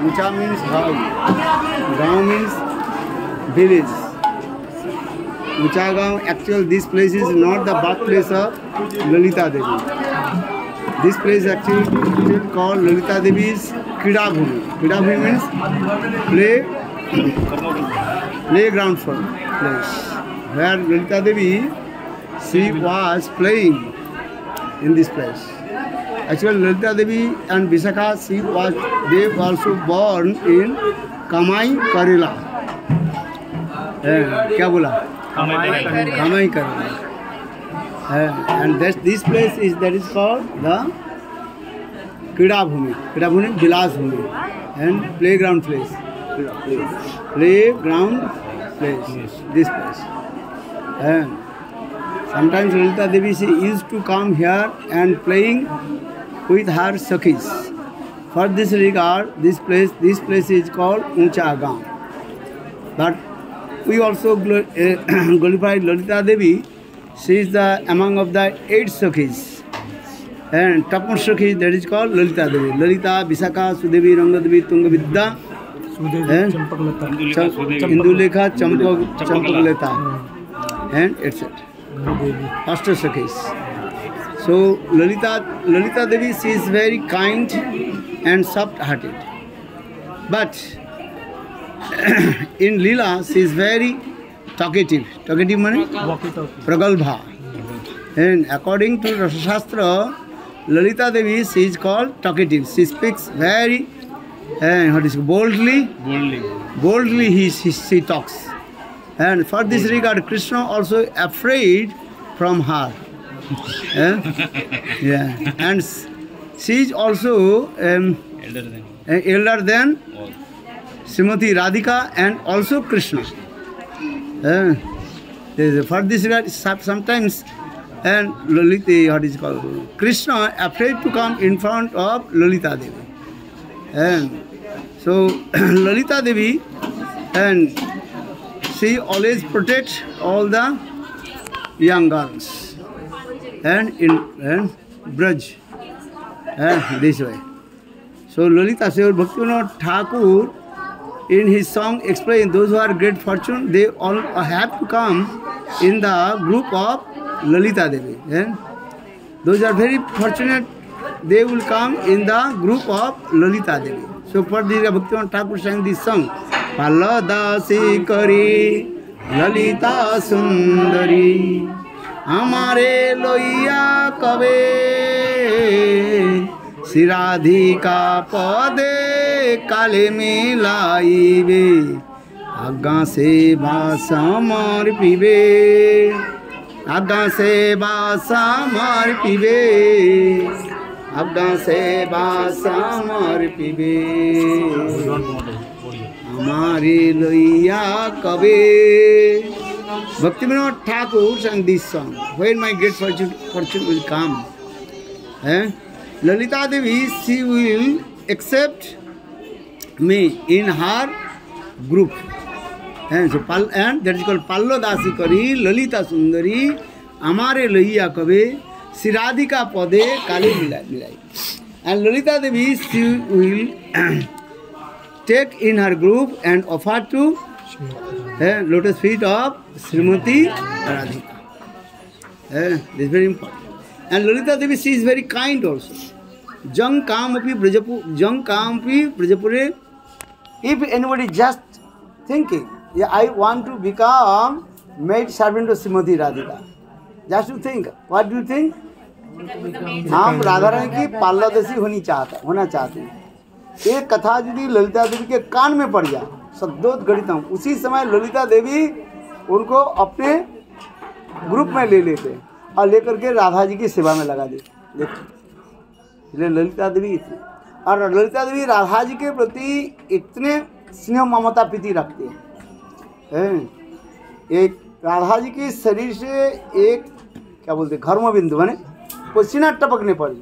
ऊँचा means how गाँव means village ऊँचा गाँव actual this place is not the birth place of Lalita Devi this place actually call Lalita Devi is krida bhumi krida bhumi means play play ground for place where Lalita Devi she was playing in this place actually Lalita Devi and Vishakha she was they also born in Kamai Karehla क्या बोला Kamai Karehla and this place is that is called the krida bhumi krida bhumi गिलास bhumi and play ground place play ground place this place and sometimes Lalita Devi she is to come here and playing with her sakhis. For this regard, this place this place is called Uncha Gaon. But we also glo- uh, glorify Lalita Devi. She is the among of the eight sakhis. And topmost sakhi that is called Lalita Devi. Lalita, Visakha, Sudevi, Rangadevi, Tungavidya, Indulekha, Champak, Champakleta, and etc. Master Sakhis. So Lalita, Lalita Devi, she is very kind and soft-hearted. But in Leela, she is very talkative. Talkative means pragalbha. And according to Rasa Lalita Devi, she is called talkative. She speaks very, uh, what is boldly. Boldly. Boldly he, he, she talks. And for this regard, Krishna also afraid from her. Eh? yeah. And she is also um, Elder than uh, elder than all. Srimati Radhika and also Krishna. Uh, for this sometimes and Lalita, what is called? Krishna afraid to come in front of Lalita Devi. And so Lalita Devi and she always protects all the young girls and in and Braj and this way. So Lalita Sevar Bhaktivinoda Thakur in his song explain those who are great fortune they all have to come in the group of Lalita Devi. And those are very fortunate they will come in the group of Lalita Devi. So for this Bhaktivinoda Thakur sang this song Palladasi Kari Lalita Sundari Amare Loiya कवे। सिराधिका पदे काले में लाइबे आज्ञा सेवा समर्पिबे आज्ञा सेवा समर्पिबे आज्ञा सेवा पीबे हमारे लैया कबे Vinod Thakur sang this song. When my great fortune, fortune will come. Eh? Lalita Devi, she will accept me in her group. And, so, Pal, and that is called Pallo Dasi Kari, Lalita Sundari, Amare Laiya Kabe, Siradhika Pade, Kali. Milai. And Lalita Devi, she will take in her group and offer to lotus feet of Shrimati Radhika very important and Lalita Devi she is very kind also जंग काम भी ब्रजपुर जंग काम भी Brajpur if any just thinking I want to become maid servant of Shrimati Radhika just to think what do think हम राधा रानी की पार्लादेशी होनी चाहता, होना चाहते हैं। एक कथा यदि ललिता देवी के कान में पड़ जाए सद्योत गणितम उसी समय ललिता देवी उनको अपने ग्रुप में ले लेते और लेकर के राधा जी की सेवा में लगा देते। देखो, इसलिए ललिता देवी इतनी और ललिता देवी राधा जी के प्रति इतने स्नेह ममता प्रीति रखते हैं? एक राधा जी के शरीर से एक, क्या बोलते घर्म बिंदु बने पसीना टपकने पर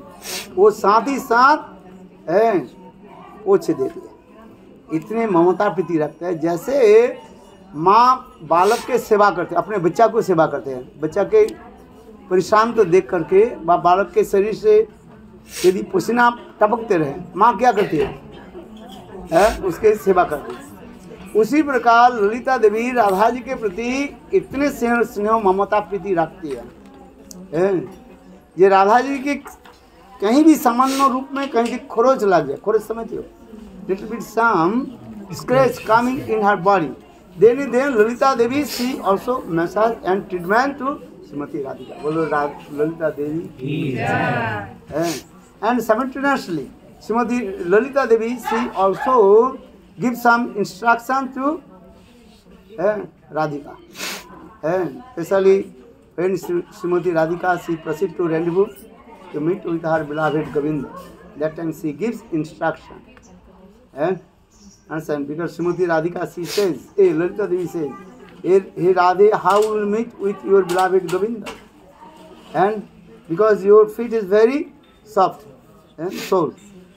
वो साथ ही साथ, है पोछे देते इतने ममता प्रीति रखते हैं, जैसे माँ बालक के सेवा करते अपने बच्चा को सेवा करते हैं। बच्चा के परेशान को देख करके बा बालक के शरीर से यदि पसीना टपकते रहे, माँ क्या करती है? है? उसके सेवा करती है। उसी प्रकार ललिता देवी राधा जी के प्रति इतने स्नेह स्नेह, ममता प्रीति रखती है। हैं? ये राधा जी के कहीं भी सामान्य रूप में कहीं भी खरोच लग जाए, खरोच समझते हो? Little bit some scratch coming in her body then then Lalita Devi she also massage and treatment to Shrimati Radhika बोलो रा, Lalita Devi and simultaneously Shrimati Lalita Devi she also give some instruction to Radhika and especially when Sri- Srimati Radhika she proceed to rendezvous to meet with her beloved Govinda. That time she gives instruction. Eh? Understand? Because Srimati Radhika she says, hey, Lalita Devi says, hey, Radhe, how will meet with your beloved Govinda? And because your feet is very soft, and soul,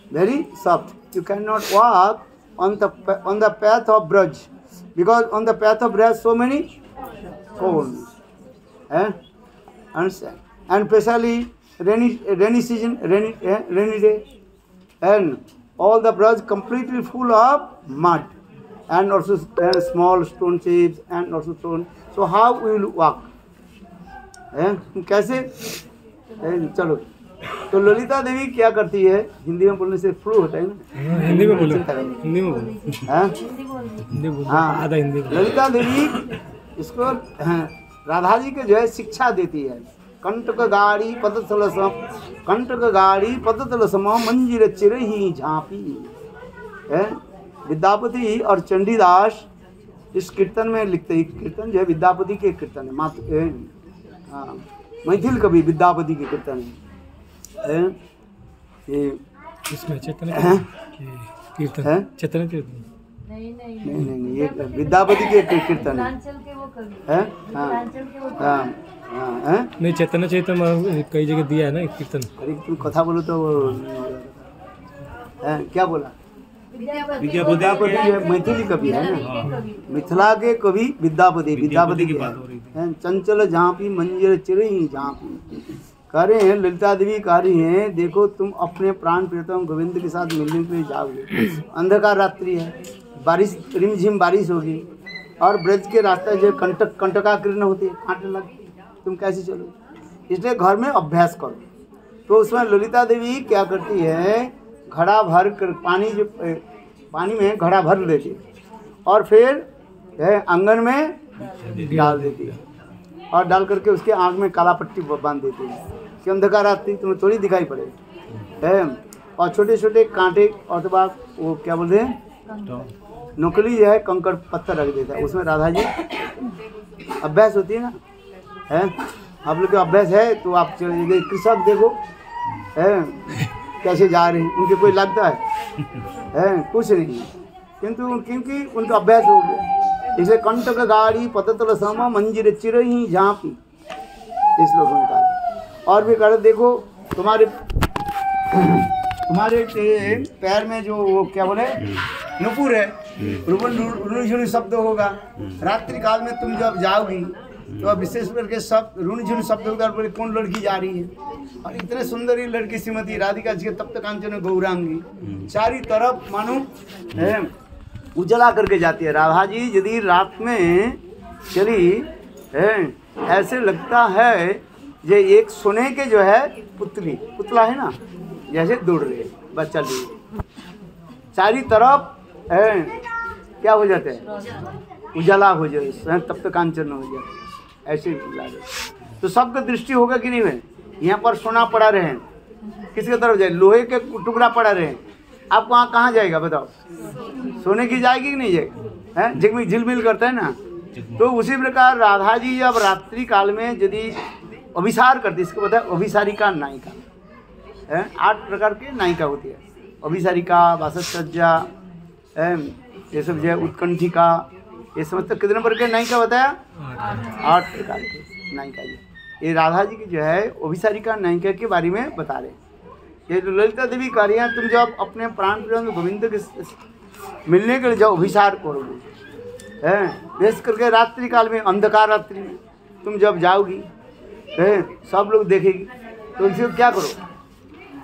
very soft. You cannot walk on the on the path of Braj, because on the path of Braj so many thorns. Eh? Understand? And especially rainy rainy season, rainy eh, rainy day, and all the Braj completely full of mud, and also uh, small stone chips, and also stone. So how we will walk? हैं कैसे हैं, चलो तो ललिता देवी क्या करती है हिंदी में बोलने से फ्लू होता है ना हाँ, हिंदी में बोलो हिंदी में बोलो हिंदी बोलो हाँ आधा हिंदी ललिता देवी इसको राधा जी के जो है शिक्षा देती है कंटक गाड़ी पदतल सम कंटक गाड़ी पदतल सम मंजिर चिर ही झांपी। है? विद्यापति और चंडीदास इस कीर्तन में लिखते हैं कीर्तन जो है विद्यापति के कीर्तन है मात हाँ मैथिल कवि विद्यापति के कीर्तन है। हैं? ये इसमें चेतन कीर्तन हैं? चेतन कीर्तन। नहीं नहीं। नहीं नहीं नहीं ये विद्यापति के कीर्तन है। मिथिलांचल के वो कवि। हैं? हाँ। हाँ हाँ? नहीं चेतन चेतन कई जगह दिया है ना कीर्तन। अरे तुम कथा बोलो तो। हैं, क्या बोला? विद्यापति मैथिली कवि है ना? मिथिला के कवि विद्यापति विद्यापति के हैं चंचल झांपी मंजर चिरे ही झांपी। कह रहे हैं ललिता देवी कह रही हैं। देखो तुम अपने प्राण प्रियतम गोविंद के साथ मिलने के लिए जाओगे। अंधकार रात्रि है। बारिश रिमझिम बारिश होगी। और ब्रज के रास्ते जो कंटक कंटकाकीर्ण होती है कांटे लगती है तुम कैसे चलो? इसलिए घर में अभ्यास करो। तो उसमें ललिता देवी क्या करती है घड़ा भर कर पानी जो पानी में घड़ा भर लेती है और फिर है आँगन में डाल देती है और डाल करके उसके आँख में काला पट्टी बाँध देती है। कि अंधकार आती तुम्हें थोड़ी दिखाई पड़े। है? और छोटे छोटे कांटे और तो बाद वो क्या बोलते हैं? नकली जो है कंकड़ पत्थर रख देता है। उसमें राधा जी अभ्यास होती है ना? है? आप लोग का अभ्यास है तो आप चले जाइए कृषक देखो है? कैसे जा रहे हैं? उनके कोई लगता है? है? कुछ नहीं। किंतु क्योंकि उनका अभ्यास हो गया। इसलिए कंटक गाड़ी पततल सम मंजिर चिर ही झांपी। इस लोगों कहा। और भी कहा देखो तुम्हारे तुम्हारे पैर में जो वो क्या बोले? नुपुर है। रुण झुण शब्द होगा। रात्रि काल में तुम जब जाओगी तो अब विशेष करके सब झुण शब्द होगा बोले कौन लड़की जा रही है? और इतने सुंदर ही लड़की श्रीमती राधिका जी के तप्त कांचन गौरांगी। चारी तरफ़ मानो उजला करके जाती है। राधा जी यदि रात में चली है? ऐसे लगता है ये एक सोने के जो है पुतली पुतला है ना? जैसे दौड़ रहे बच्चा लिए चारी तरफ़ है? क्या हो जाते हैं? उजाला हो जाए तक कांचन हो जाए। ऐसे तो सबका दृष्टि होगा कि नहीं है यहाँ पर सोना पड़ा रहे किसके तरफ़ जाए? लोहे के टुकड़ा पड़ा रहे आप वहाँ कहाँ जाएगा, बताओ? सोने की जाएगी कि नहीं जाएगी? है? झिकमिक झिलमिल करता है ना? तो उसी प्रकार राधा जी जब रात्रि काल में यदि अभिसार करती इसको बताए, अभिसारिका नायिका। है? आठ प्रकार की नायिका होती है। अभिसारिका वाससज्जा है? ये सब जो है, उत्कंठिका, ये समझते कितने प्रकार के नायिका बताया? आठ प्रकार के नायिका जी ये। राधा जी की जो है अभिसारिका नायिका के बारे में बता रहे ये जो ललिता देवी कार्य तुम जब अपने प्राण प्रिय गोविंद के मिलने के लिए जाओ अभिसार करोगे। है? विशेष करके रात्रि काल में, अंधकार रात्रि में, तुम जब जाओगी, है? सब लोग देखेगी। तो इसे क्या करो?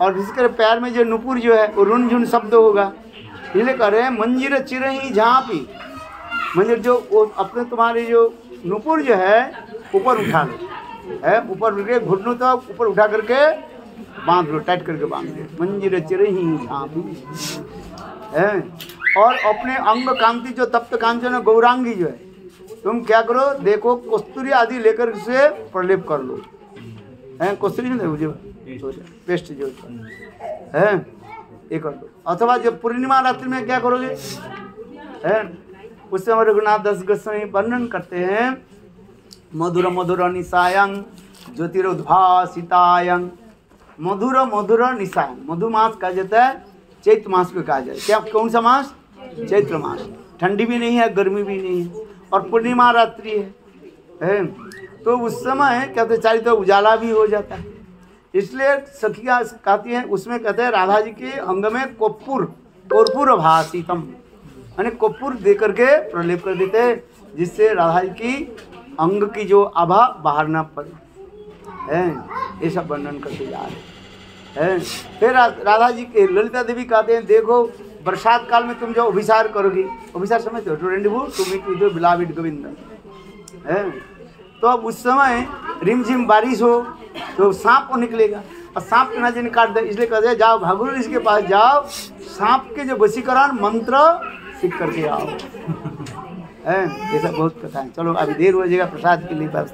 और विशेष कर पैर में जो नुपुर जो है, वो रुन झुन शब्द होगा। इसलिए कह रहे हैं, मंजिर चिर ही झांपी। मंजिर जो, वो अपने तुम्हारे जो नुपुर जो है, ऊपर उठा लो। है? ऊपर करके घुटनों तक ऊपर उठा करके बाँध लो, टाइट करके बाँध लो मंजिर चिर ही है? और अपने अंग कांति जो तप्त कांचन गौरांगी जो है, तुम क्या करो? देखो, कस्तूरी आदि लेकर से प्रलेप कर लो। है? कस्तूरी नहीं जो पेस्ट जो है। ये कर दो अथवा जब पूर्णिमा रात्रि में क्या करोगे? है? उस समय रघुनाथ दस गोस्वामी वर्णन करते हैं। मधुर मधुर निशायं ज्योतिरुद्भासितायं। मधुर मधुर निशायं मधु मास कहा जाता है चैत्र मास को कहा जाता है। क्या कौन सा मास? चैत्र मास। ठंडी भी नहीं है गर्मी भी नहीं है और पूर्णिमा रात्रि है, है। तो उस समय कहते चारी तो उजाला भी हो जाता है। इसलिए सखिया कहती हैं उसमें कहते हैं राधा जी के अंग में कपूर कर्पूर भाषितम यानी कपूर दे करके प्रलेप कर देते हैं, जिससे राधा जी की अंग की जो आभा बाहर ना पड़े। है, ये सब वर्णन करते जा रहे हैं। फिर राधा जी के ललिता देवी कहते हैं, देखो, बरसात काल में तुम जो अभिसार करोगी, अभिसार समझते हो? To rendezvous to meet with beloved Govind. है तो अब उस समय रिमझिम बारिश हो तो सांप निकलेगा। और सांप के नज़र काट दे, इसलिए कहते जाओ भागुर ऋषि के पास जाओ। सांप के जो वशीकरण मंत्र सीख करके आओ है ये सब बहुत कथा है चलो अभी देर हो जाएगा प्रसाद के लिए बस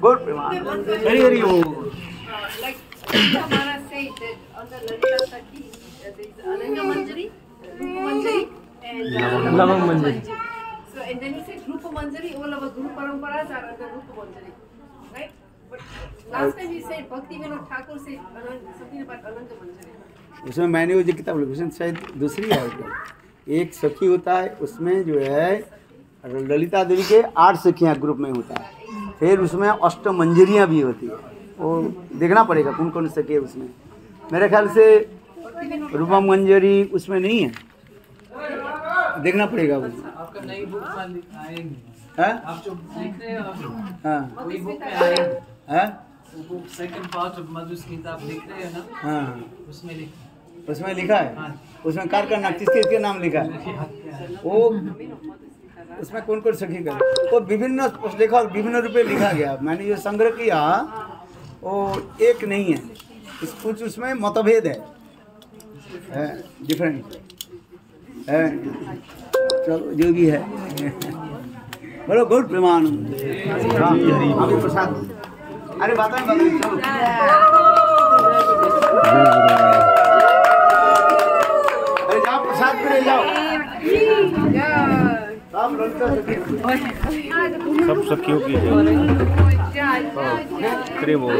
गौर प्रमाण हरी हरी हो uh, uh, Lavang Manjari. So, and then he said Rupa Manjari, all of our Guru Paramparas are under Rupa Manjari, right? But last time he said Bhakti Vinod Thakur said something about Ananga Manjari. उसमें मैंने वो जो किताब लिखी शायद दूसरी है? एक सखी होता है उसमें जो है ललिता देवी के आठ सखियाँ ग्रुप में होता है। फिर उसमें अष्ट मंजरियाँ भी होती है। वो देखना पड़ेगा कौन कौन सखी है उसमें। मेरे ख्याल से रूपा मंजरी उसमें नहीं है। देखना पड़ेगा वो। हाँ? हो। हाँ? हाँ वो book second part of Madhusmita आप लिख रहे हो ना? हाँ। उसमें उसमें लिखा है? उसमें कार का नाम किसके किसके नाम लिखा है? वो उसमें कौन कौन सखी का वो विभिन्न लेखा और विभिन्न रूपे लिखा गया। मैंने जो संग्रह किया वो एक नहीं है। इस कुछ उसमें मतभेद है, है डिफरेंट है चलो जो भी है। बोलो गौर प्रमाण। हाँ, प्रसाद। अरे बताएँ प्रसाद पे ले जाओ सब सब क्यों की है? करीब हो